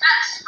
that's,